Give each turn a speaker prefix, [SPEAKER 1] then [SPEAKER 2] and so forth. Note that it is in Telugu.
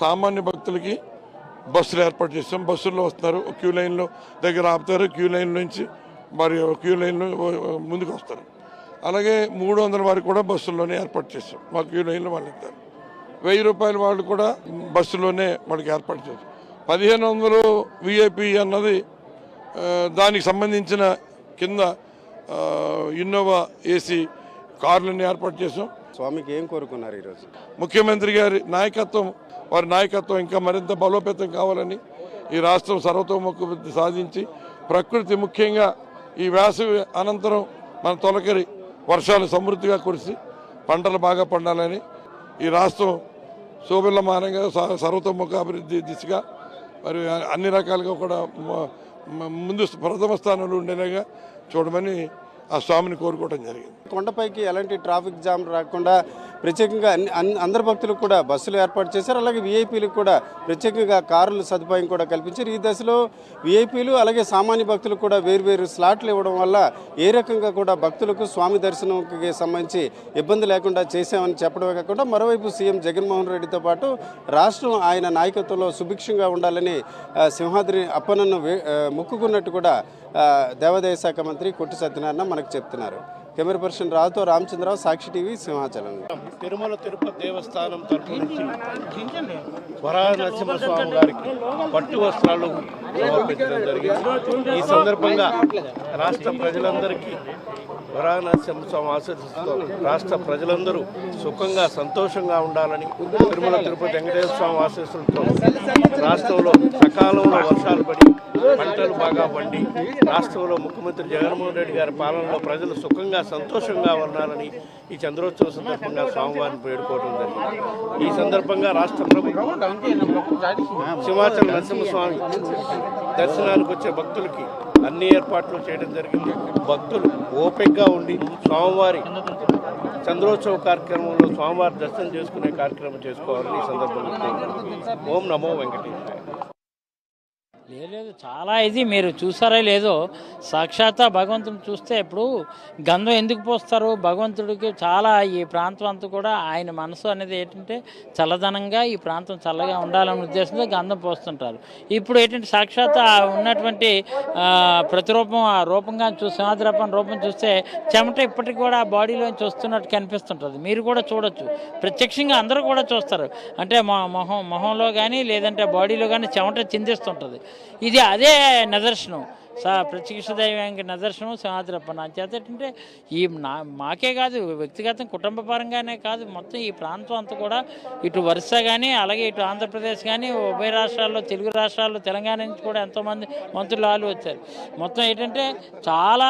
[SPEAKER 1] సామాన్య భక్తులకి బస్సులు ఏర్పాటు చేస్తాం. బస్సుల్లో వస్తున్నారు క్యూ లైన్లో దగ్గర ఆపుతారు. క్యూ లైన్ నుంచి మరి క్యూ లైన్లో ముందుకు వస్తారు. అలాగే మూడు వందల వారికి కూడా బస్సుల్లోనే ఏర్పాటు చేస్తాం మా క్యూ లైన్లో వాళ్ళు వెళ్తారు వెయ్యి రూపాయల వాళ్ళు కూడా బస్సులోనే వాళ్ళకి ఏర్పాటు చేస్తాం పదిహేను వందలు విఐపి అన్నది దానికి సంబంధించిన కింద ఇన్నోవా ఏసీ కార్లని ఏర్పాటు చేసాం.
[SPEAKER 2] స్వామికి ఏం కోరుకున్నారు ఈరోజు?
[SPEAKER 1] ముఖ్యమంత్రి గారి నాయకత్వం వారి నాయకత్వం ఇంకా మరింత బలోపేతం కావాలని ఈ రాష్ట్రం సర్వతోముఖి సాధించి ప్రకృతి ముఖ్యంగా ఈ వేసవి అనంతరం మన తొలకరి వర్షాలు సమృద్ధిగా కురిసి పంటలు బాగా పండాలని ఈ రాష్ట్రం శోభిల్లమానంగా సర్వతోముఖ అభివృద్ధి దిశగా మరి అన్ని రకాలుగా కూడా ముందు ప్రథమ స్థానంలో ఉండేలాగా చూడమని ఆ స్వామిని కోరుకోవడం జరిగింది.
[SPEAKER 2] కొండపైకి ఎలాంటి ట్రాఫిక్ జామ్ రాకుండా ప్రత్యేకంగా అందరి అందరు భక్తులకు కూడా బస్సులు ఏర్పాటు చేశారు. అలాగే విఐపీలకు కూడా ప్రత్యేకంగా కారుల సదుపాయం కూడా కల్పించారు. ఈ దశలో విఐపీలు అలాగే సామాన్య భక్తులకు కూడా వేర్వేరు స్లాట్లు ఇవ్వడం వల్ల ఏ రకంగా కూడా భక్తులకు స్వామి దర్శనంకి సంబంధించి ఇబ్బంది లేకుండా చేశామని చెప్పడమే కాకుండా మరోవైపు సీఎం జగన్మోహన్ రెడ్డితో పాటు రాష్ట్రం ఆయన నాయకత్వంలో సుభిక్షంగా ఉండాలని సింహాద్రి అప్పనన్ను మొక్కుకున్నట్టు కూడా దేవాదాయ శాఖ మంత్రి కొట్టి సత్యనారాయణ మనకు చెప్తున్నారు. కెమెరా పర్సన్ రావుతో రామచంద్రరావు సాక్షి టీవీ సింహాచలం.
[SPEAKER 3] తిరుమల తిరుపతి దేవస్థానం తరఫు నుంచి వరాహ నరసింహస్వామి గారికి పట్టు వస్త్రాలు సమర్పించడం జరిగింది. ఈ సందర్భంగా రాష్ట్ర ప్రజలందరికీ వరాహ నరసింహస్వామి ఆశీస్సుతో రాష్ట్ర ప్రజలందరూ సుఖంగా సంతోషంగా ఉండాలని తిరుమల తిరుపతి వెంకటేశ్వర స్వామి ఆశీస్సులతో రాష్ట్రంలో సకాలంలో వర్షాలు పడి పంటలు బాగా పండి రాష్ట్రంలో ముఖ్యమంత్రి జగన్మోహన్ రెడ్డి గారి పాలనలో ప్రజలు సుఖంగా సంతోషంగా ఉన్నారని ఈ చంద్రోత్సవం సందర్భంగా స్వామివారిని వేడుకోవడం జరిగింది. ఈ సందర్భంగా రాష్ట్ర ప్రభుత్వం సింహాచల నరసింహస్వామి దర్శనానికి వచ్చే భక్తులకి అన్ని ఏర్పాట్లు చేయడం జరిగింది. భక్తులు ఓపికగా ఉండి స్వామివారి చంద్రోత్సవ కార్యక్రమంలో స్వామివారి దర్శనం చేసుకునే కార్యక్రమం చేసుకోవాలని ఈ సందర్భంగా ఓం నమో వెంకటేశ్వర
[SPEAKER 4] లేదు చాలా ఇది మీరు చూసారా లేదో సాక్షాత్ భగవంతుని చూస్తే ఇప్పుడు గంధం ఎందుకు పోస్తారు? భగవంతుడికి చాలా ఈ ప్రాంతం అంతా కూడా ఆయన మనసు అనేది ఏంటంటే చల్లదనంగా ఈ ప్రాంతం చల్లగా ఉండాలనే ఉద్దేశంతో గంధం పోస్తుంటారు. ఇప్పుడు ఏంటంటే సాక్షాత్ ఉన్నటువంటి ప్రతిరూపం ఆ రూపంగా చూసి సింహాద్రపం రూపం చూస్తే చెమట ఇప్పటికి కూడా ఆ బాడీలోంచి వస్తున్నట్టు కనిపిస్తుంటుంది. మీరు కూడా చూడొచ్చు. ప్రత్యక్షంగా అందరూ కూడా చూస్తారు. అంటే మొహం మొహంలో కానీ లేదంటే బాడీలో కానీ చెమట చిందిస్తుంటుంది. ఇది అదే నిదర్శనం. సా ప్రత్యక్ష దైవానికి నిదర్శనం సింహాద్రప్ప నా చేత ఏంటంటే ఈ నా మాకే కాదు వ్యక్తిగతం కుటుంబ పరంగానే కాదు మొత్తం ఈ ప్రాంతం అంతా కూడా ఇటు వరుస కానీ అలాగే ఇటు ఆంధ్రప్రదేశ్ కానీ ఉభయ రాష్ట్రాల్లో తెలుగు రాష్ట్రాల్లో తెలంగాణ నుంచి కూడా ఎంతోమంది మంత్రులు వాళ్ళు వచ్చారు. మొత్తం ఏంటంటే చాలా